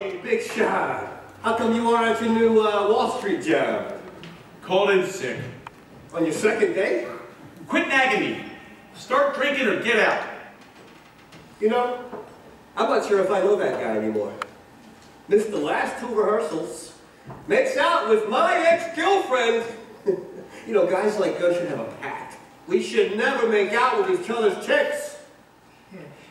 Hey, Big Shot. How come you aren't at your new uh, Wall Street job? Called in sick. On your second day? Quit nagging me. Start drinking or get out. You know, I'm not sure if I know that guy anymore. Missed the last two rehearsals. Makes out with my ex-girlfriend. you know, guys like us should have a pact. We should never make out with each other's chicks.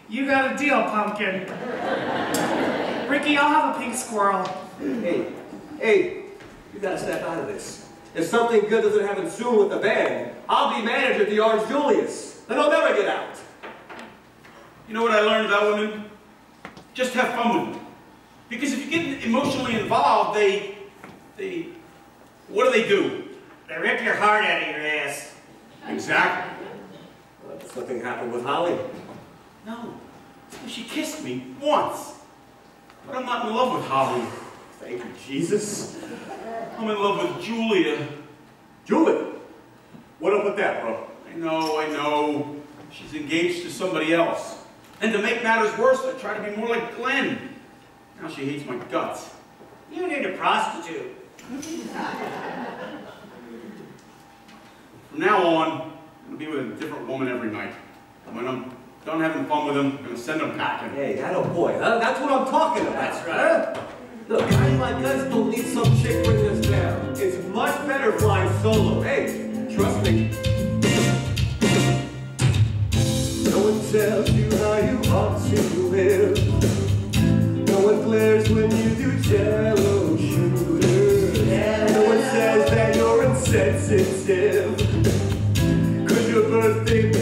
You got a deal, Pumpkin. Ricky, I'll have a pink squirrel. Hey, hey, you gotta step out of this. If something good doesn't happen soon with the band, I'll be manager at the Orange Julius. Then I'll never get out. You know what I learned about women? Just have fun with them. Because if you get emotionally involved, they, they, what do they do? They rip your heart out of your ass. Exactly. Well, something happened with Holly. No. She kissed me once. But I'm not in love with Holly. Thank you, Jesus. I'm in love with Julia. Julia? what up with that, bro? I know, I know. She's engaged to somebody else. And to make matters worse, I try to be more like Glen. Now she hates my guts. You need a prostitute. From now on, I'm gonna be with a different woman every night. When I'm done having fun with them, I'm gonna send them packing. Hey, that old boy, huh? That's what I'm talking about. That's right. Huh? Look, guys like us don't need some chick bringing us down. It's much better flying solo. Hey, trust me. No one tells you how you ought to live. No one glares when you do jello shooters. No one says that you're insensitive. Cause your birthday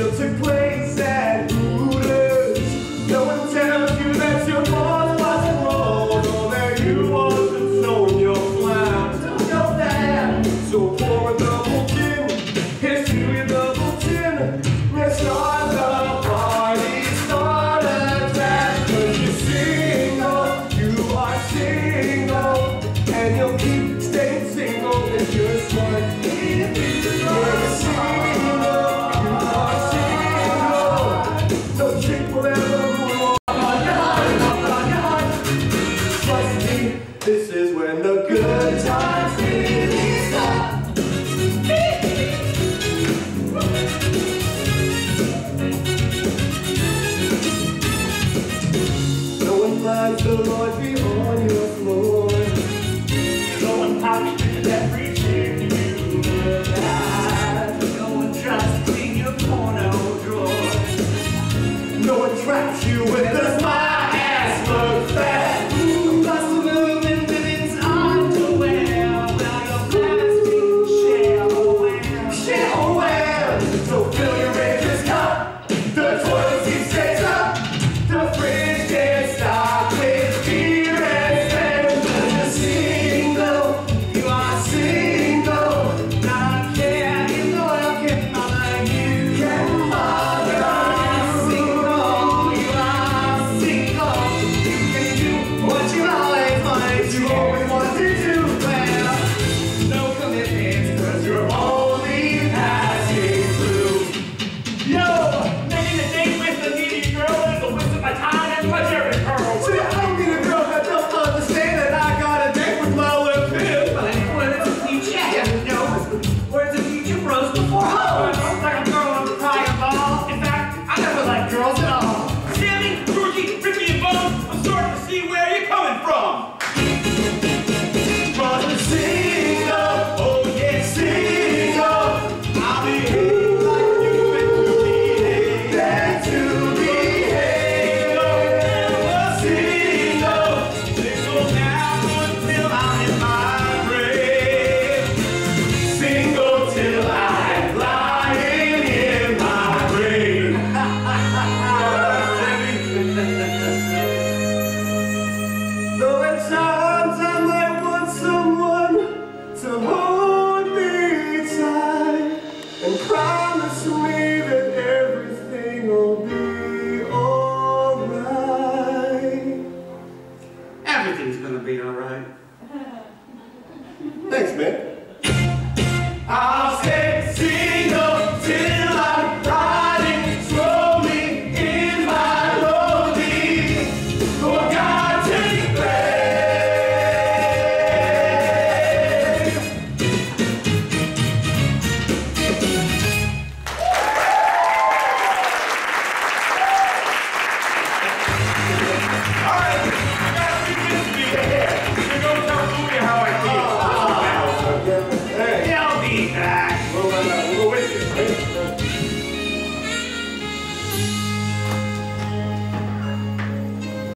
the single. I'll Thanks, man. Yeah.